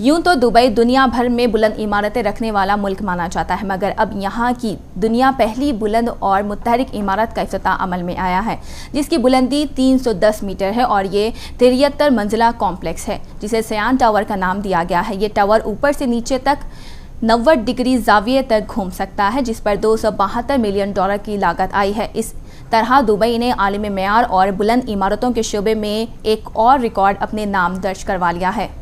यूँ तो दुबई दुनिया भर में बुलंद इमारतें रखने वाला मुल्क माना जाता है, मगर अब यहाँ की दुनिया पहली बुलंद और मुतहरिक इमारत का अफ्ताह अमल में आया है, जिसकी बुलंदी 310 मीटर है और ये तिरहत्तर मंजिला कॉम्प्लेक्स है, जिसे सयान टावर का नाम दिया गया है। ये टावर ऊपर से नीचे तक नब्बे डिग्री जाविये तक घूम सकता है, जिस पर दो सौ बहत्तर मिलियन डॉलर की लागत आई है। इस तरह दुबई ने आलमी मैार और बुलंद इमारतों के शोबे में एक और रिकॉर्ड अपने नाम दर्ज करवा लिया है।